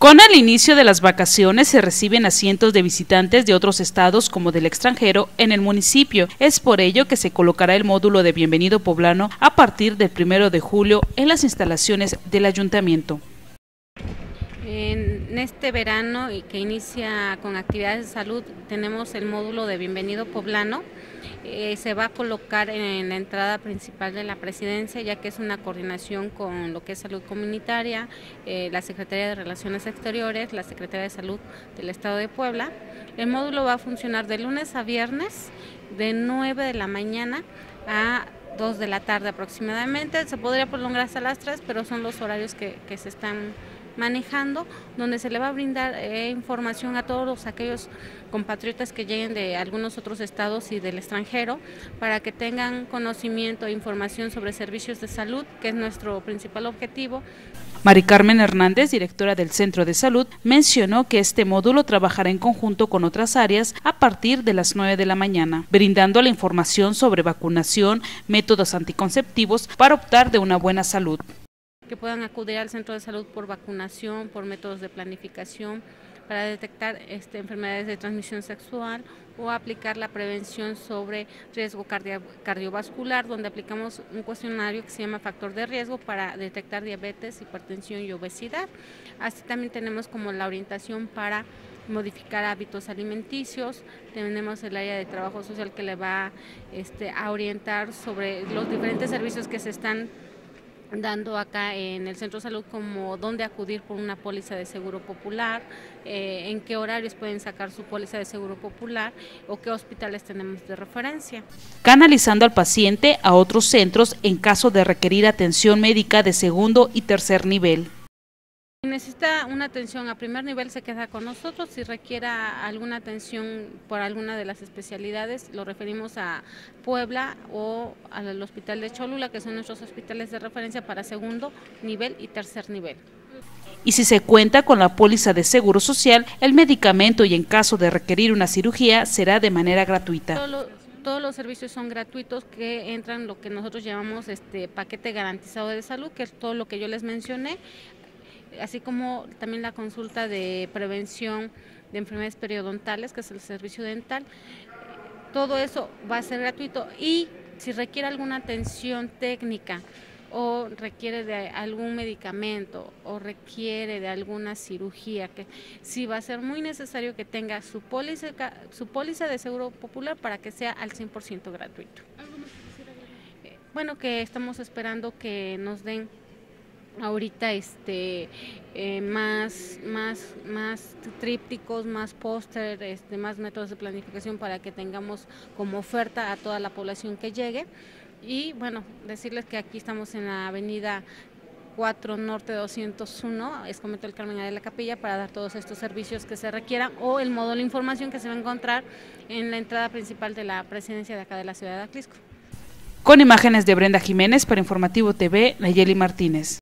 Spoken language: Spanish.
Con el inicio de las vacaciones se reciben a cientos de visitantes de otros estados como del extranjero en el municipio. Es por ello que se colocará el módulo de Bienvenido Poblano a partir del primero de julio en las instalaciones del ayuntamiento. En este verano y que inicia con actividades de salud tenemos el módulo de Bienvenido Poblano. Eh, se va a colocar en la entrada principal de la presidencia ya que es una coordinación con lo que es salud comunitaria, eh, la Secretaría de Relaciones Exteriores, la Secretaría de Salud del Estado de Puebla. El módulo va a funcionar de lunes a viernes de 9 de la mañana a 2 de la tarde aproximadamente. Se podría prolongar hasta las 3, pero son los horarios que se están manejando, donde se le va a brindar eh, información a todos aquellos compatriotas que lleguen de algunos otros estados y del extranjero para que tengan conocimiento e información sobre servicios de salud, que es nuestro principal objetivo. Mari Carmen Hernández, directora del Centro de Salud, mencionó que este módulo trabajará en conjunto con otras áreas a partir de las 9 de la mañana, brindando la información sobre vacunación, métodos anticonceptivos para optar de una buena salud que puedan acudir al centro de salud por vacunación, por métodos de planificación, para detectar este, enfermedades de transmisión sexual o aplicar la prevención sobre riesgo cardiovascular, donde aplicamos un cuestionario que se llama factor de riesgo para detectar diabetes, hipertensión y obesidad. Así también tenemos como la orientación para modificar hábitos alimenticios, tenemos el área de trabajo social que le va este, a orientar sobre los diferentes servicios que se están dando acá en el centro de salud como dónde acudir por una póliza de seguro popular, eh, en qué horarios pueden sacar su póliza de seguro popular o qué hospitales tenemos de referencia. Canalizando al paciente a otros centros en caso de requerir atención médica de segundo y tercer nivel. Si necesita una atención a primer nivel se queda con nosotros, si requiera alguna atención por alguna de las especialidades lo referimos a Puebla o al Hospital de Cholula, que son nuestros hospitales de referencia para segundo nivel y tercer nivel. Y si se cuenta con la póliza de seguro social, el medicamento y en caso de requerir una cirugía será de manera gratuita. todos los servicios son gratuitos que entran lo que nosotros llamamos este paquete garantizado de salud, que es todo lo que yo les mencioné así como también la consulta de prevención de enfermedades periodontales, que es el servicio dental. Todo eso va a ser gratuito y si requiere alguna atención técnica o requiere de algún medicamento o requiere de alguna cirugía, que sí va a ser muy necesario que tenga su póliza, su póliza de seguro popular para que sea al 100% gratuito. Bueno, que estamos esperando que nos den ahorita este eh, más más más trípticos más póster este más métodos de planificación para que tengamos como oferta a toda la población que llegue y bueno decirles que aquí estamos en la avenida 4 Norte 201, es Cometo el Carmen de la Capilla, para dar todos estos servicios que se requieran o el módulo de información que se va a encontrar en la entrada principal de la presidencia de acá de la ciudad de Aclisco. Con imágenes de Brenda Jiménez para Informativo TV, Nayeli Martínez.